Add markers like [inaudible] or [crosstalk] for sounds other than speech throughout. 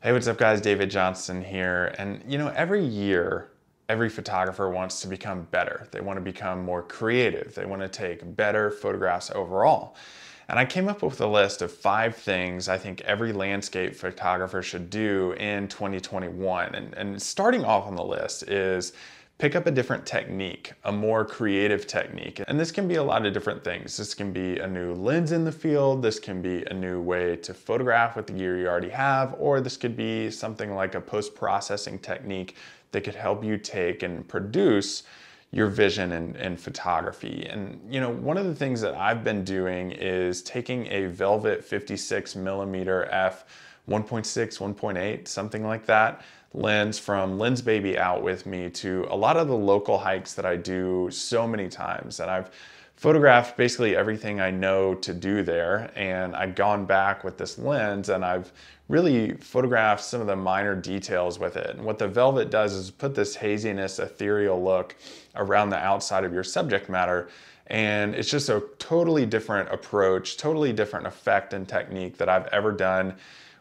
Hey, what's up guys? David Johnston here. And you know, every year, every photographer wants to become better. They want to become more creative. They want to take better photographs overall. And I came up with a list of five things I think every landscape photographer should do in 2021. And, and starting off on the list is pick up a different technique, a more creative technique. And this can be a lot of different things. This can be a new lens in the field, this can be a new way to photograph with the gear you already have, or this could be something like a post-processing technique that could help you take and produce your vision in, in photography. And you know, one of the things that I've been doing is taking a Velvet 56 millimeter f 1.6, 1.8, something like that, lens from Lensbaby out with me to a lot of the local hikes that I do so many times. And I've photographed basically everything I know to do there. And I've gone back with this lens and I've really photographed some of the minor details with it. And what the Velvet does is put this haziness, ethereal look around the outside of your subject matter. And it's just a totally different approach, totally different effect and technique that I've ever done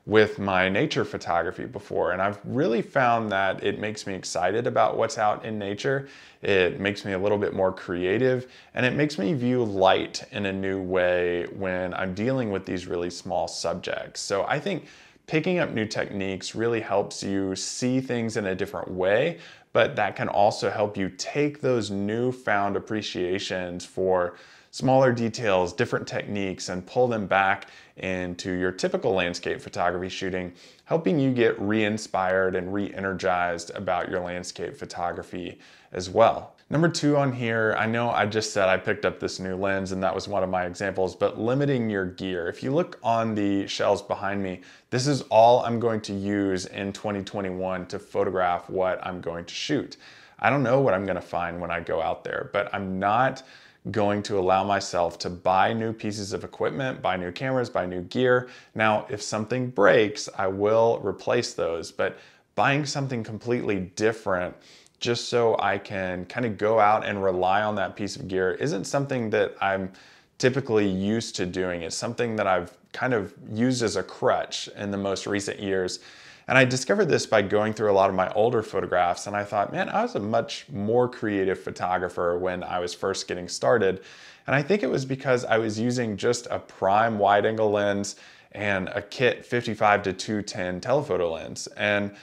with my nature photography before. And I've really found that it makes me excited about what's out in nature. It makes me a little bit more creative and it makes me view light in a new way when I'm dealing with these really small subjects. So I think picking up new techniques really helps you see things in a different way, but that can also help you take those newfound appreciations for smaller details, different techniques, and pull them back into your typical landscape photography shooting, helping you get re-inspired and re-energized about your landscape photography as well. Number two on here, I know I just said I picked up this new lens and that was one of my examples, but limiting your gear. If you look on the shelves behind me, this is all I'm going to use in 2021 to photograph what I'm going to shoot. I don't know what I'm gonna find when I go out there, but I'm not going to allow myself to buy new pieces of equipment, buy new cameras, buy new gear. Now, if something breaks, I will replace those, but buying something completely different just so I can kind of go out and rely on that piece of gear isn't something that I'm typically used to doing. It's something that I've kind of used as a crutch in the most recent years. And I discovered this by going through a lot of my older photographs and I thought, man, I was a much more creative photographer when I was first getting started. And I think it was because I was using just a prime wide angle lens and a kit 55 to 210 telephoto lens. And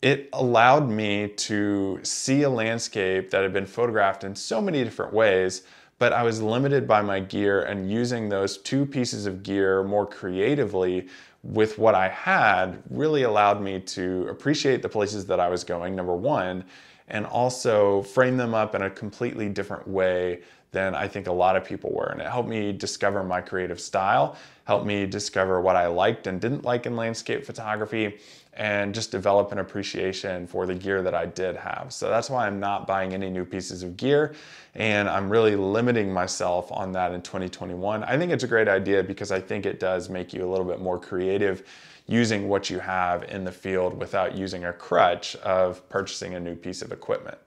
it allowed me to see a landscape that had been photographed in so many different ways, but I was limited by my gear and using those two pieces of gear more creatively with what I had really allowed me to appreciate the places that I was going, number one, and also frame them up in a completely different way than I think a lot of people were. And it helped me discover my creative style, helped me discover what I liked and didn't like in landscape photography, and just develop an appreciation for the gear that I did have. So that's why I'm not buying any new pieces of gear and I'm really limiting myself on that in 2021. I think it's a great idea because I think it does make you a little bit more creative using what you have in the field without using a crutch of purchasing a new piece of equipment.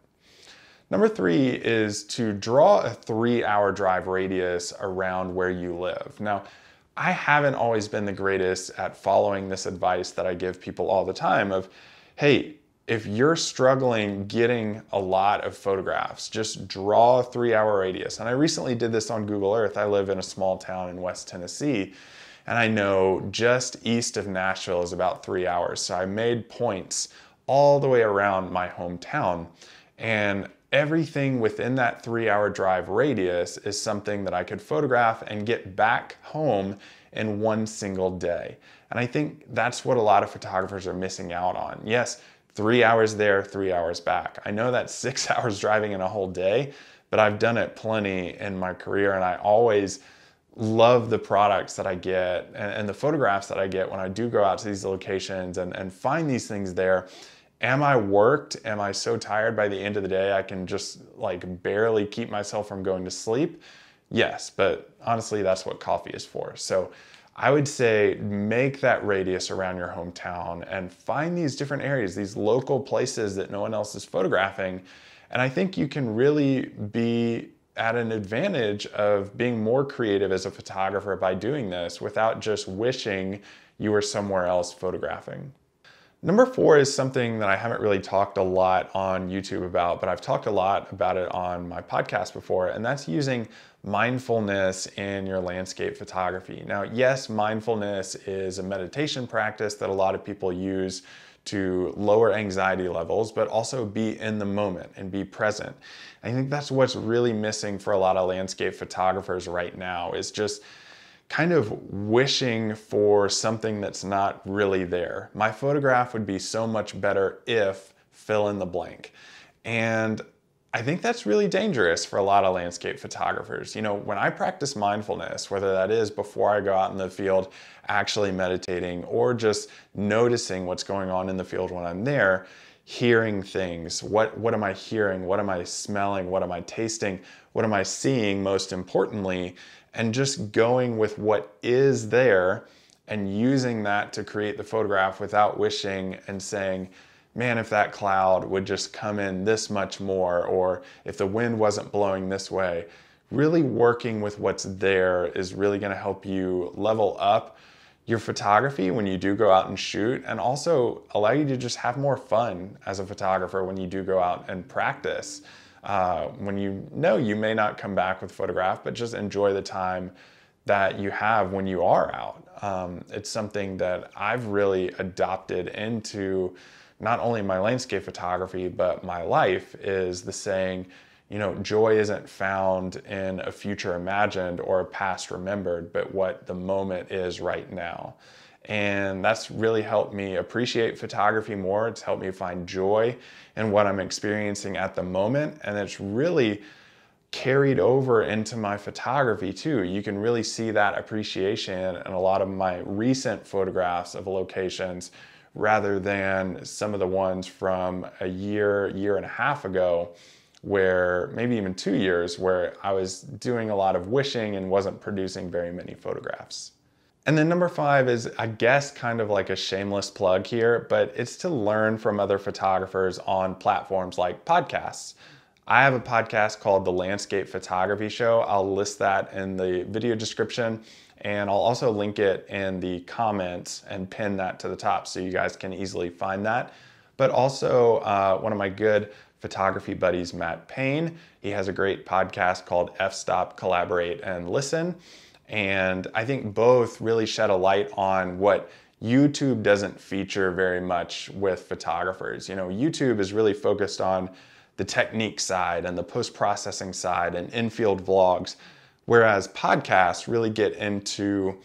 Number three is to draw a three hour drive radius around where you live. Now, I haven't always been the greatest at following this advice that I give people all the time of, hey, if you're struggling getting a lot of photographs, just draw a three hour radius. And I recently did this on Google Earth. I live in a small town in West Tennessee, and I know just east of Nashville is about three hours. So I made points all the way around my hometown. And everything within that three hour drive radius is something that I could photograph and get back home in one single day. And I think that's what a lot of photographers are missing out on. Yes, three hours there, three hours back. I know that's six [laughs] hours driving in a whole day, but I've done it plenty in my career and I always love the products that I get and, and the photographs that I get when I do go out to these locations and, and find these things there am I worked? Am I so tired by the end of the day I can just like barely keep myself from going to sleep? Yes, but honestly, that's what coffee is for. So I would say make that radius around your hometown and find these different areas, these local places that no one else is photographing. And I think you can really be at an advantage of being more creative as a photographer by doing this without just wishing you were somewhere else photographing. Number four is something that I haven't really talked a lot on YouTube about, but I've talked a lot about it on my podcast before, and that's using mindfulness in your landscape photography. Now, yes, mindfulness is a meditation practice that a lot of people use to lower anxiety levels, but also be in the moment and be present. I think that's what's really missing for a lot of landscape photographers right now is just kind of wishing for something that's not really there. My photograph would be so much better if fill in the blank. And I think that's really dangerous for a lot of landscape photographers. You know, when I practice mindfulness, whether that is before I go out in the field actually meditating or just noticing what's going on in the field when I'm there, hearing things. What, what am I hearing? What am I smelling? What am I tasting? What am I seeing most importantly? and just going with what is there and using that to create the photograph without wishing and saying, man, if that cloud would just come in this much more, or if the wind wasn't blowing this way. Really working with what's there is really going to help you level up your photography when you do go out and shoot, and also allow you to just have more fun as a photographer when you do go out and practice uh, when you know you may not come back with photograph, but just enjoy the time that you have when you are out. Um, it's something that I've really adopted into not only my landscape photography, but my life is the saying, you know, joy isn't found in a future imagined or a past remembered, but what the moment is right now. And that's really helped me appreciate photography more. It's helped me find joy in what I'm experiencing at the moment. And it's really carried over into my photography too. You can really see that appreciation in a lot of my recent photographs of locations rather than some of the ones from a year, year and a half ago where maybe even two years where I was doing a lot of wishing and wasn't producing very many photographs. And then number five is, I guess, kind of like a shameless plug here, but it's to learn from other photographers on platforms like podcasts. I have a podcast called The Landscape Photography Show. I'll list that in the video description and I'll also link it in the comments and pin that to the top so you guys can easily find that. But also, uh, one of my good photography buddies, Matt Payne, he has a great podcast called F Stop Collaborate and Listen. And I think both really shed a light on what YouTube doesn't feature very much with photographers. You know, YouTube is really focused on the technique side and the post processing side and infield vlogs, whereas podcasts really get into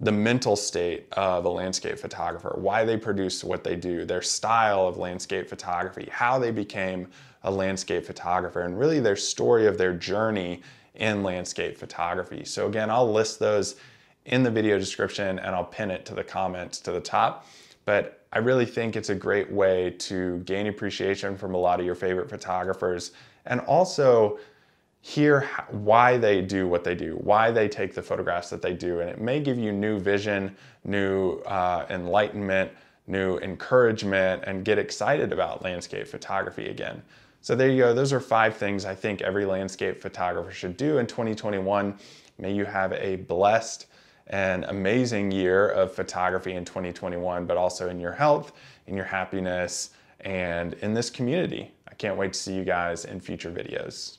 the mental state of a landscape photographer, why they produce what they do, their style of landscape photography, how they became a landscape photographer, and really their story of their journey in landscape photography. So again, I'll list those in the video description and I'll pin it to the comments to the top. But I really think it's a great way to gain appreciation from a lot of your favorite photographers and also hear why they do what they do, why they take the photographs that they do. And it may give you new vision, new uh, enlightenment, new encouragement, and get excited about landscape photography again. So there you go. Those are five things I think every landscape photographer should do in 2021. May you have a blessed and amazing year of photography in 2021, but also in your health, in your happiness, and in this community. I can't wait to see you guys in future videos.